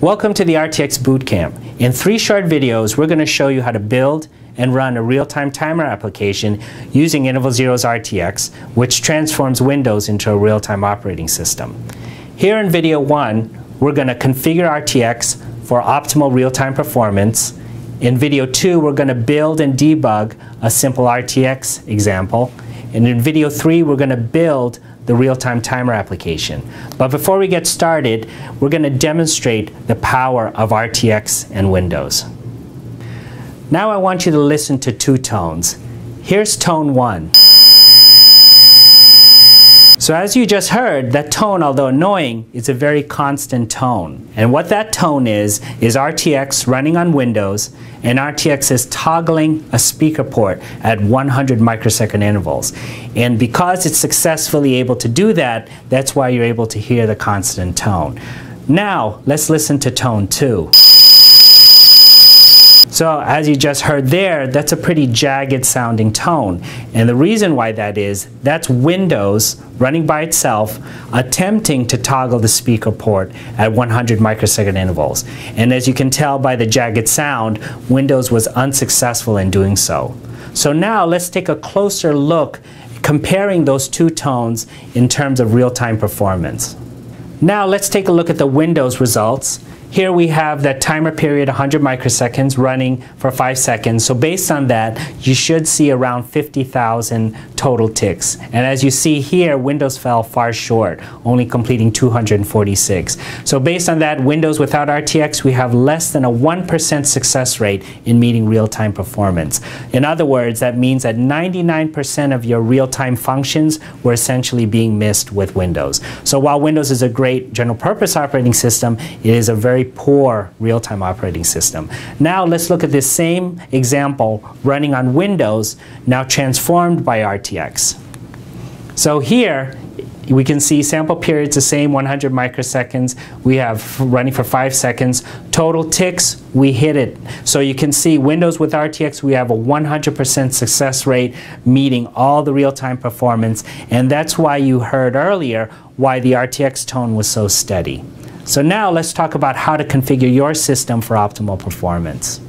Welcome to the RTX Bootcamp. In three short videos, we're going to show you how to build and run a real-time timer application using Interval Zero's RTX, which transforms Windows into a real-time operating system. Here in video one, we're going to configure RTX for optimal real-time performance. In video two, we're going to build and debug a simple RTX example. And in video three, we're going to build the real-time timer application. But before we get started, we're going to demonstrate the power of RTX and Windows. Now I want you to listen to two tones. Here's tone one. So as you just heard, that tone, although annoying, is a very constant tone. And what that tone is, is RTX running on Windows, and RTX is toggling a speaker port at 100 microsecond intervals. And because it's successfully able to do that, that's why you're able to hear the constant tone. Now, let's listen to tone two. So as you just heard there, that's a pretty jagged sounding tone. And the reason why that is, that's Windows running by itself attempting to toggle the speaker port at 100 microsecond intervals. And as you can tell by the jagged sound, Windows was unsuccessful in doing so. So now let's take a closer look comparing those two tones in terms of real-time performance. Now let's take a look at the Windows results. Here we have that timer period 100 microseconds running for 5 seconds. So based on that, you should see around 50,000 total ticks. And as you see here, Windows fell far short, only completing 246. So based on that, Windows without RTX, we have less than a 1% success rate in meeting real-time performance. In other words, that means that 99% of your real-time functions were essentially being missed with Windows. So while Windows is a great general purpose operating system, it is a very very poor real-time operating system. Now let's look at this same example running on Windows, now transformed by RTX. So here, we can see sample periods the same 100 microseconds. We have running for five seconds. Total ticks we hit it. So you can see windows with rtx we have a 100% success rate meeting all the real-time performance. And that's why you heard earlier why the rtx tone was so steady so now let's talk about how to configure your system for optimal performance.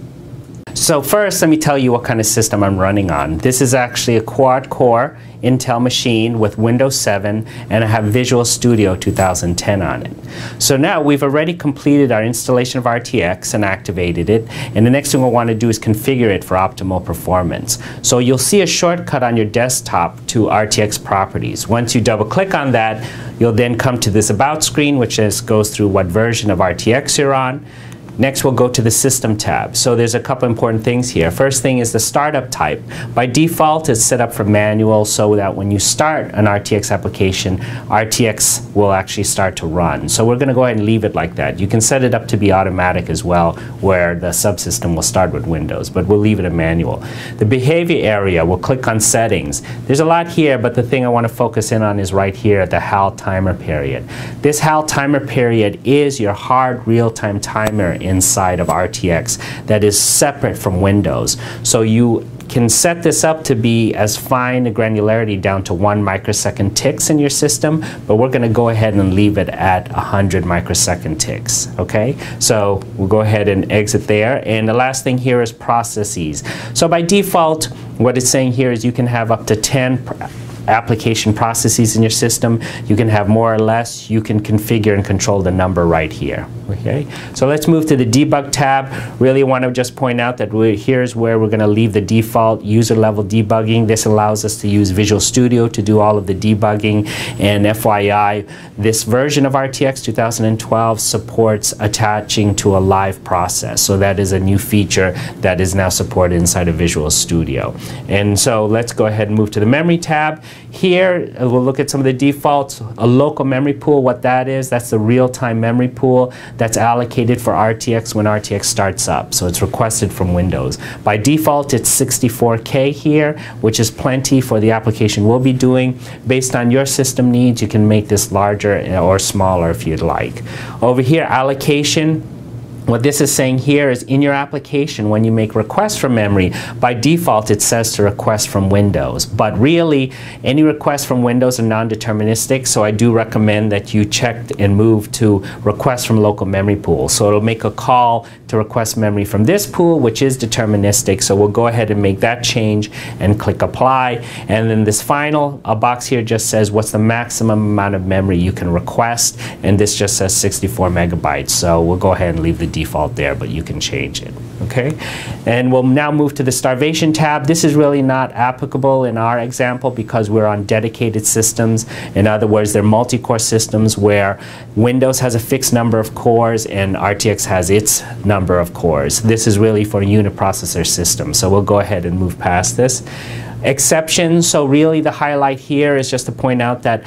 So first, let me tell you what kind of system I'm running on. This is actually a quad-core Intel machine with Windows 7 and I have Visual Studio 2010 on it. So now we've already completed our installation of RTX and activated it and the next thing we'll want to do is configure it for optimal performance. So you'll see a shortcut on your desktop to RTX properties. Once you double click on that, you'll then come to this about screen which is, goes through what version of RTX you're on Next, we'll go to the System tab. So there's a couple important things here. First thing is the startup type. By default, it's set up for manual so that when you start an RTX application, RTX will actually start to run. So we're going to go ahead and leave it like that. You can set it up to be automatic as well, where the subsystem will start with Windows, but we'll leave it a manual. The behavior area, we'll click on settings. There's a lot here, but the thing I want to focus in on is right here at the HAL timer period. This HAL timer period is your hard real-time timer inside of RTX that is separate from Windows. So you can set this up to be as fine a granularity down to one microsecond ticks in your system, but we're going to go ahead and leave it at 100 microsecond ticks, okay? So we'll go ahead and exit there. And the last thing here is processes. So by default, what it's saying here is you can have up to 10 application processes in your system. You can have more or less. You can configure and control the number right here. Okay, so let's move to the debug tab. Really want to just point out that here's where we're going to leave the default user level debugging. This allows us to use Visual Studio to do all of the debugging. And FYI, this version of RTX 2012 supports attaching to a live process. So that is a new feature that is now supported inside of Visual Studio. And so let's go ahead and move to the memory tab. Here, uh, we'll look at some of the defaults. A local memory pool, what that is, that's the real-time memory pool that's allocated for RTX when RTX starts up. So it's requested from Windows. By default, it's 64K here, which is plenty for the application we'll be doing. Based on your system needs, you can make this larger or smaller if you'd like. Over here, allocation, what this is saying here is in your application, when you make requests from memory, by default it says to request from Windows. But really, any requests from Windows are non-deterministic, so I do recommend that you check and move to request from local memory pool. So it'll make a call to request memory from this pool, which is deterministic. So we'll go ahead and make that change and click apply. And then this final a box here just says what's the maximum amount of memory you can request, and this just says 64 megabytes. So we'll go ahead and leave the default there, but you can change it. Okay, and we'll now move to the starvation tab. This is really not applicable in our example because we're on dedicated systems. In other words, they're multi-core systems where Windows has a fixed number of cores and RTX has its number of cores. This is really for a uniprocessor system. So we'll go ahead and move past this. Exceptions, so really the highlight here is just to point out that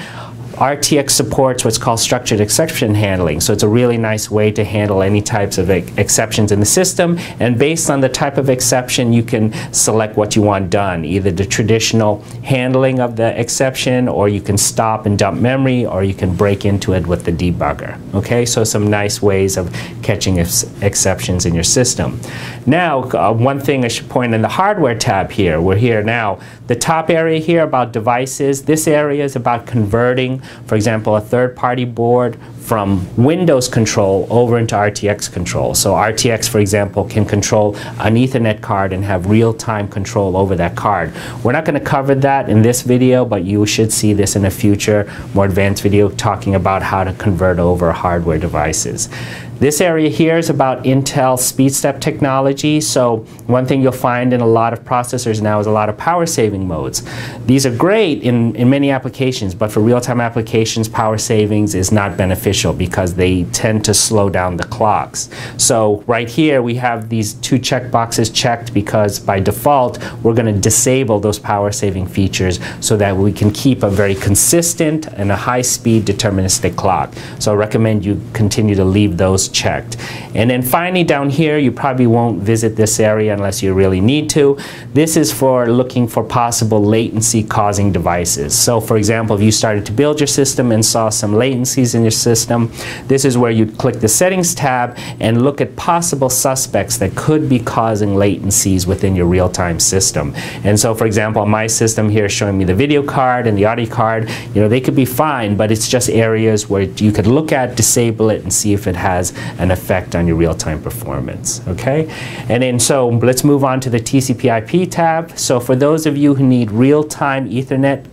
RTX supports what's called structured exception handling. So it's a really nice way to handle any types of exceptions in the system. And based on the type of exception, you can select what you want done, either the traditional handling of the exception, or you can stop and dump memory, or you can break into it with the debugger. Okay, so some nice ways of catching ex exceptions in your system. Now, uh, one thing I should point in the hardware tab here, we're here now. The top area here about devices, this area is about converting for example, a third-party board from Windows control over into RTX control. So RTX, for example, can control an Ethernet card and have real-time control over that card. We're not going to cover that in this video, but you should see this in a future, more advanced video talking about how to convert over hardware devices. This area here is about Intel SpeedStep technology. So one thing you'll find in a lot of processors now is a lot of power saving modes. These are great in, in many applications, but for real-time applications, power savings is not beneficial because they tend to slow down the clocks. So right here we have these two check boxes checked because by default we're going to disable those power saving features so that we can keep a very consistent and a high speed deterministic clock. So I recommend you continue to leave those checked. And then finally down here, you probably won't visit this area unless you really need to. This is for looking for possible latency causing devices. So for example, if you started to build your system and saw some latencies in your system, this is where you'd click the settings tab and look at possible suspects that could be causing latencies within your real-time system. And so for example, my system here showing me the video card and the audio card, you know, they could be fine, but it's just areas where you could look at, disable it, and see if it has an effect on your real-time performance, okay? And then so let's move on to the TCP IP tab. So for those of you who need real-time Ethernet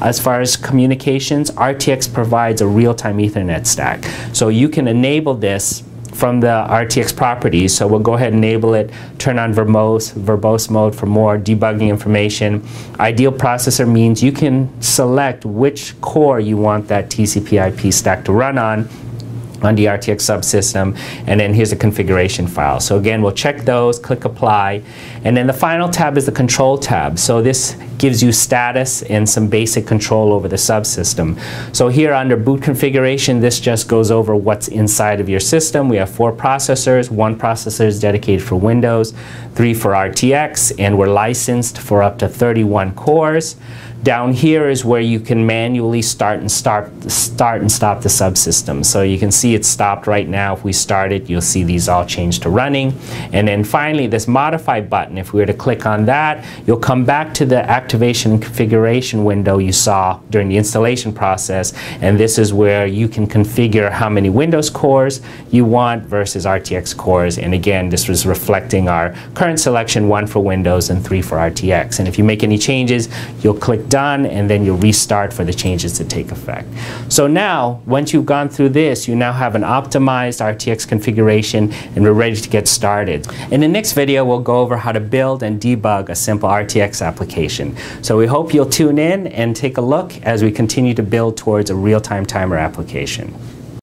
as far as communications, RTX provides a real-time Ethernet stack. So you can enable this from the RTX properties. So we'll go ahead and enable it, turn on verbose, verbose mode for more debugging information. Ideal processor means you can select which core you want that TCP IP stack to run on on the RTX subsystem, and then here's a configuration file. So again, we'll check those, click apply, and then the final tab is the control tab. So this gives you status and some basic control over the subsystem. So here under boot configuration, this just goes over what's inside of your system. We have four processors, one processor is dedicated for Windows, three for RTX, and we're licensed for up to 31 cores. Down here is where you can manually start and start, start and stop the subsystem. So you can see it's stopped right now. If we start it, you'll see these all change to running. And then finally, this modify button, if we were to click on that, you'll come back to the activation and configuration window you saw during the installation process. And this is where you can configure how many Windows cores you want versus RTX cores. And again, this was reflecting our current selection, one for Windows and three for RTX. And if you make any changes, you'll click done and then you'll restart for the changes to take effect. So now, once you've gone through this, you now have an optimized RTX configuration and we're ready to get started. In the next video, we'll go over how to build and debug a simple RTX application. So we hope you'll tune in and take a look as we continue to build towards a real-time timer application.